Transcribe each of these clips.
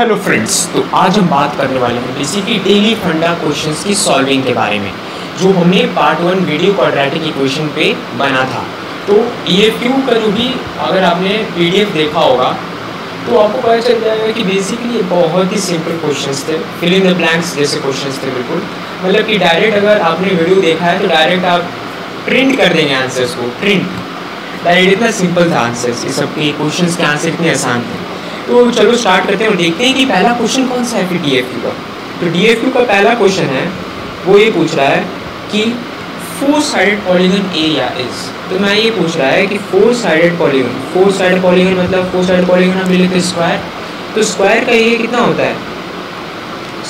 Hello friends तो आज हम बात करने वाले हैं बेसिकली डेली फंडा क्वेश्चंस की सॉल्विंग के बारे में, जो हमने part one video quadratic equation पे बना था। तो ये क्यू का जो भी अगर आपने पीडीएफ देखा होगा तो आपको पता चल जाएगा कि बेसिकली बहुत ही सिंपल क्वेश्चन थे फिल इन द ब्लैंक्स जैसे क्वेश्चन थे बिल्कुल। मतलब कि डायरेक्ट अगर आपने वीडियो देखा है तो डायरेक्ट आप प्रिंट कर देंगे आंसर्स को प्रिंट डायरेक्ट इतना सिंपल था आंसर्स ये सब के क्वेश्चंस के आंसर इतने आसान थे। तो चलो स्टार्ट करते हैं और देखते हैं कि पहला क्वेश्चन कौन सा है फिर डी का। तो डी का पहला क्वेश्चन है, वो ये पूछ रहा है कि four sided polygon area is तो मैं ये पूछ रहा है कि four sided polygon four side polygon मतलब फोर साइड पॉलीगन हम लेते हैं स्क्वायर तो स्क्वायर का एरिया कितना होता है?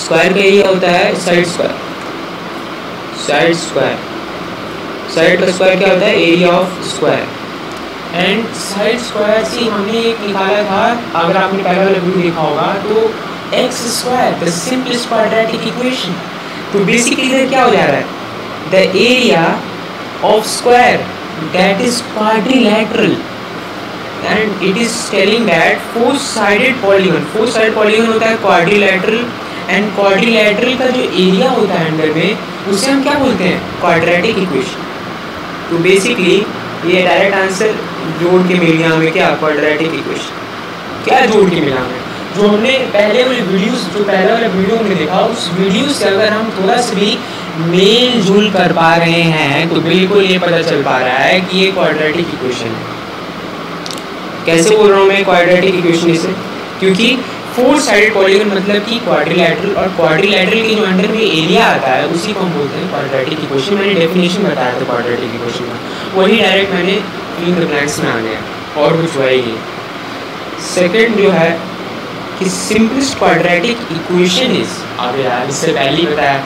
स्क्वायर का एरिया होता है? Side square side square side का स्क्वायर क्या होता है? Area of square and side square से हमने एक निकाला था, अगर आपने पहले वाला वीडियो देखा होगा तो X square the simplest quadratic equation तो बेसिकली इधर क्या हो जा रहा है? The area of square that is quadrilateral and it is telling that four sided polygon four side polygon होता है क्वाड्रिलैटरल एंड क्वाड्रिलैटरल का जो एरिया होता है अंडर में, उसे हम क्या बोलते हैं? क्वाड्रेटिक इक्वेशन तो बेसिकली ये डायरेक्ट आंसर जोड़ के मिल गया हमें क्या क्वाड्रेटिक इक्वेशन क्या जोड़ के मिला हमें जो हमने पहले वाले वीडियोस जो पहले वाला वीडियो हमने देखा, उस वीडियो से अगर हम थोड़ा सा भी मेल जुल कर पा रहे हैं तो बिल्कुल ये पता चल पा रहा है कि ये क्वाड्रेटिक इक्वेशन है। कैसे बोल रहा हूँ मैं क्वाड्रेटिक इक्वेशन इसे क्योंकि फोर साइडेड पॉलीगन मतलब कि क्वाड्रिलैटरल और क्वाड्रिलैटरल के जो अंडर में एरिया आता है, उसी को हम बोलते हैं क्वाड्रेटिक इक्वेशन मैंने डेफिनेशन बताया था क्वाड्रेटिक इक्वेशन का। वही डायरेक्ट मैंने इन द ब्लैंक्स में आ गया और कुछ हुआ ही नहीं। सेकेंड जो है कि सिंपलेस्ट क्वाड्रेटिक इक्वेशन इज़ अब यार इससे पहले ही बताया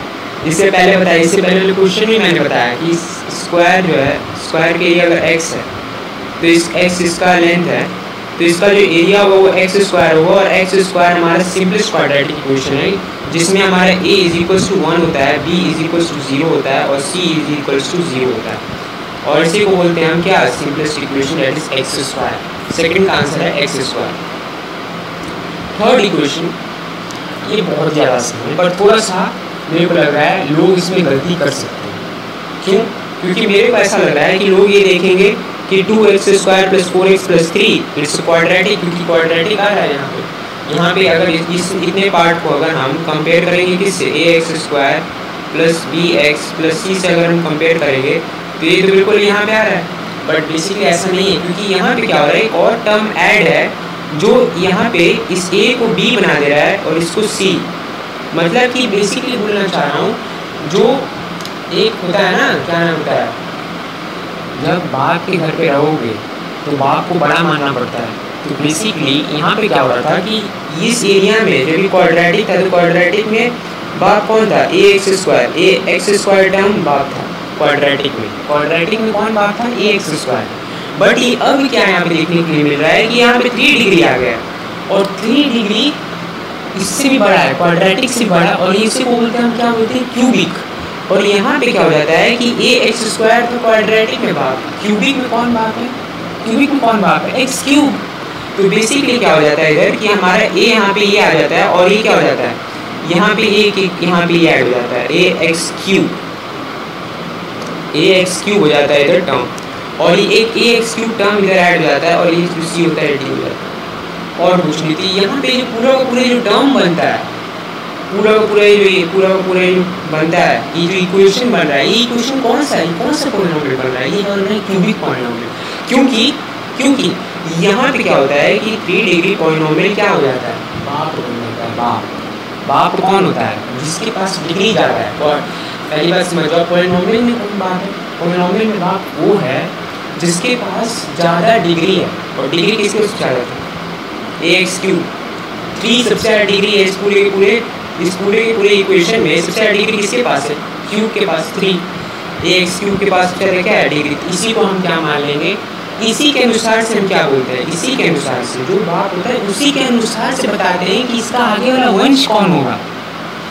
इससे पहले बताया, इससे पहले वाले क्वेश्चन भी मैंने बताया कि स्क्वायर जो है स्क्वायर के एरिया अगर एक्स है तो इस एक्स इसका लेंथ है तो इसका जो एरिया होगा वो एक्स स्क्वायर होगा, और एक्स स्क्वायर हमारा सिंपलेस्ट क्वाड्रेटिक इक्वेशन है, जिसमें हमारा A is equals to one होता है B is equals to zero होता है, और C is equals to zero होता है। और इसी को बोलते हैं हम क्या? Simplest equation that is X square second का आंसर है एक्स स्क्वायर थर्ड इक्वेशन ये बहुत ज़्यादा आसान है बट थोड़ा सा मेरे को लग रहा है लोग इसमें गलती कर सकते हैं। क्यों? क्योंकि मेरे को ऐसा लग रहा है कि लोग ये देखेंगे कि two X square plus four X plus three it's quadratic क्योंकि क्वाड्रेटिक आ रहा है यहाँ पे। यहाँ पे अगर इस इतने पार्ट को अगर हम कंपेयर करेंगे किससे? A X square plus B X plus C से अगर हम कंपेयर करेंगे तो ये तो बिल्कुल यहाँ पे आ रहा है। बट बेसिकली ऐसा नहीं है, क्योंकि यहाँ पे क्या हो रहा है, एक और टर्म ऐड है, जो यहाँ पे इस ए को बी बना दे रहा है और इसको सी मतलब कि बेसिकली बोलना चाह रहा हूँ, जो एक होता है ना, क्या नाम होता है? जब बाप के घर पे रहोगे तो बाप को बड़ा मानना पड़ता है। तो बेसिकली यहाँ पे क्या हो रहा था कि इस एरिया में जब भी क्वाड्रेटिक था तो क्वाड्रेटिक में बाप कौन था? A X square A X square term बाप था। क्वाड्रेटिक में। क्वाड्रेटिक में कौन बात था? ए एक्स स्क्वायर बट ये अब क्या यहाँ पे देखने के लिए मिल रहा है कि यहाँ पे थ्री डिग्री आ गया। और थ्री डिग्री इससे भी बड़ा है क्वाड्रेटिक से बड़ा, और इसे बोलते हैं हम क्या बोलते हैं? क्यूबिक और यहाँ पे क्या हो जाता है कि ए एक्स स्क्वायर तो क्वाड्रेटिक में बाप क्यूबिक में कौन बाप है? क्यूबिक में कौन बाप है? एक्स क्यूब तो बेसिकली क्या हो जाता है इधर कि हमारा ए यहाँ पे ये आ जाता है और ये क्या हो जाता है? यहाँ पे ए यहाँ पे ये ऐड हो जाता है। A X cube A X cube हो जाता है इधर टर्म और ये एक ए एक्स क्यूब टर्म इधर ऐड हो जाता है और ये जो सी होता है डी हो जाता है। और कुछ नहीं थी यहाँ पे जो पूरा का पूरा जो टर्म बनता है, पूरा का पूरा जो पूरा का पूरा जो बनता है, ये जो इक्वेशन बन रहा है, ये इक्वेशन कौन सा है? कौन सा पॉलिनोमियल बन रहा है? ये बन रहा है क्यूबिक पॉलिनोमियल क्योंकि क्योंकि यहाँ पे क्या होता है कि थ्री डिग्री पॉलिनोमियल क्या हो जाता है? बाप बन जाता है बाप. बाप कौन होता है? जिसके पास डिग्री ज़्यादा है, और पहली बात समझ जाओ पोलिनोमियल में कौन बात है? पोलिनोमियल में बात वो है जिसके पास ज़्यादा डिग्री है। और डिग्री किसके पास ज़्यादा था ए एक्स क्यू थ्री सबसे ज़्यादा डिग्री है इस पूरे पूरे, इस पूरे पूरे इक्वेशन में सबसे ज़्यादा डिग्री किसके पास है? क्यूब के पास थ्री ए एक्स क्यूब के पास सबसे क्या है? डिग्री इसी को हम क्या मान लेंगे? इसी के अनुसार से हम क्या बोलते हैं? इसी के अनुसार से। जो बात होता है, उसी के अनुसार से बताते हैं कि इसका आगे वाला वंश कौन होगा?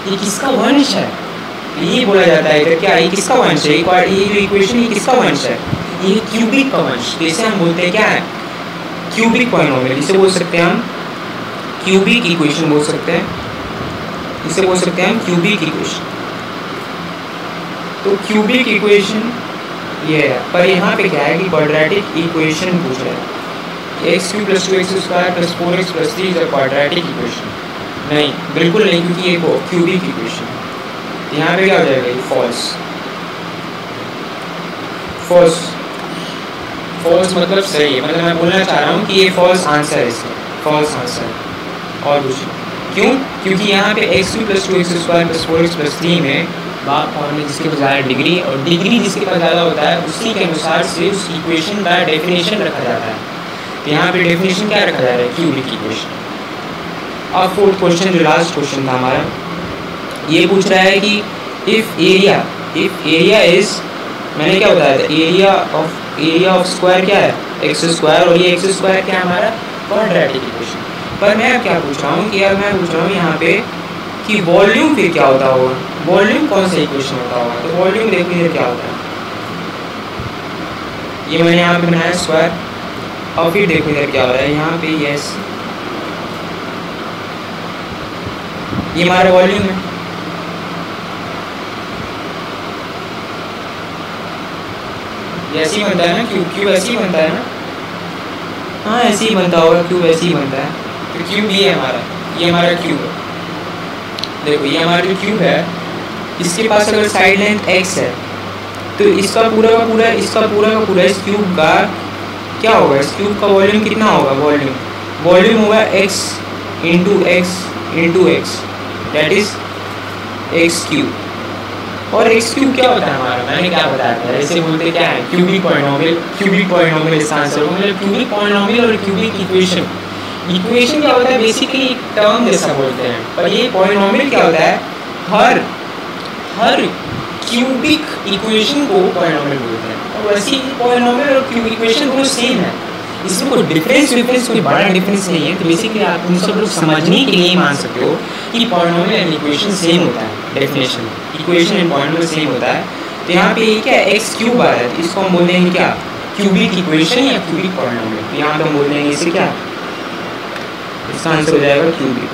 ये किसका वंश है? ये बोला जाता है क्या, ये किसका वंश है? ये जो इक्वेशन ये किसका वंश है? ये क्यूबिक का वंश। जैसे हम बोलते हैं क्या है? क्यूबिक पॉलिनोमियल इसे बोल सकते हैं हम क्यूबिक इक्वेशन बोल सकते हैं। इसे बोल सकते हैं हम क्यूबिक इक्वेशन तो क्यूबिक इक्वेशन ये है। पर यहाँ पे क्या है कि क्वाड्रेटिक इक्वेशन पूछ रहा है। X cube plus two X square plus four X plus three is a quadratic equation नहीं, बिल्कुल नहीं, क्योंकि ये क्यूबिक इक्वेशन यहाँ पे क्या हो जाएगा? फॉल्स फॉल्स फॉल्स मतलब सही है। मतलब मैं बोलना चाह रहा हूँ कि ये फॉल्स आंसर है इसका। फॉल्स आंसर और कुछ क्यों? क्योंकि यहाँ पे X two plus two X square plus four X plus three में बाप और में जिसके पास ज़्यादा डिग्री और डिग्री जिसके पास ज़्यादा होता है, उसी के अनुसार से उस इक्वेशन का डेफिनेशन रखा जाता है। तो यहाँ पे डेफिनेशन क्या रखा जा रहा है? क्यूबिक इक्वेशन अब फोर्थ क्वेश्चन जो लास्ट क्वेश्चन था हमारा ये पूछ रहा है कि if area if area is मैंने क्या बताया था? Area of area of square क्या है? एक्स स्क्वायर और ये एक्स स्क्वायर क्या हमारा? क्वाड्रेटिक इक्वेशन पर मैं क्या पूछ रहा हूँ कि अब मैं पूछ रहा हूँ यहाँ पे कि वॉल्यूम फिर क्या होता होगा? वॉल्यूम कौन सा इक्वेशन होता होगा? तो वॉल्यूम देखो इधर क्या होता है। ये मैंने यहाँ पे बनाया स्क्वायर और फिर देखो इधर क्या हो रहा है। यहाँ पे यस ये हमारा वॉल्यूम है। ऐसे ही बनता है ना? क्यूब क्यूब ऐसे ही बनता है ना? हाँ ऐसे ही बनता होगा क्यूब ऐसे ही बनता है? तो क्यूब ये हमारा। ये हमारा क्यूब है। देखो ये हमारा जो क्यूब है इसके पास अगर साइड लेंथ एक्स है तो इसका पूरा का पूरा इसका पूरा का पूरा इस क्यूब का क्या होगा? इस क्यूब का वॉल्यूम कितना होगा? वॉल्यूम। वॉल्यूम होगा X into X into X that is X cube और एक्स क्यूब क्या होता है हमारा? मैंने क्या बताया था? ऐसे बोलते क्या है? क्यूबिक पॉइनोमियल क्यूबिक पॉइनोमियल इसका आंसर मतलब क्यूबिक पॉइनोमियल और क्यूबिक इक्वेशन इक्वेशन क्या होता है? बेसिकली एक टर्म जैसा बोलते हैं। पर ये पॉलिनोमियल क्या होता है? हर हर क्यूबिक इक्वेशन को पॉलिनोमियल बोलते हैं। और वैसे ही पॉलिनोमियल और क्यूबिक इक्वेशन दोनों सेम है। इसमें कोई डिफरेंस डिफरेंस कोई बड़ा डिफरेंस नहीं है। तो बेसिकली आप उन सब लोग समझने के लिए मान सकते हो कि पॉलिनोमियल एंड इक्वेशन सेम होता है। Definition equation and polynomial same होता है। तो यहाँ पे क्या एक्स क्यूब आ रहा है। तो इसको हम बोल देंगे क्या? क्यूबिक इक्वेशन या क्यूबिक पॉलिनोमियल तो यहाँ पे हम बोल देंगे इसे क्या? इसका आंसर हो जाएगा क्यूबिक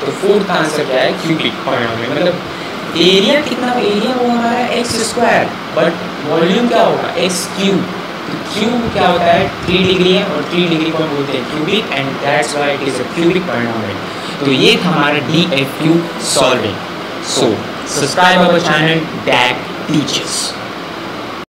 तो फोर्थ आंसर क्या है? क्यूबिक पॉलिनोमियल मतलब एरिया कितना एरिया वो हमारा एक्स स्क्वायर बट वॉल्यूम क्या होगा? एक्स क्यूब तो क्यूब क्या होता है? थ्री डिग्री है और थ्री डिग्री को हम बोलते हैं cubic and that's why it is a cubic polynomial तो ये था हमारा D F U solving so subscribe our channel deck teachers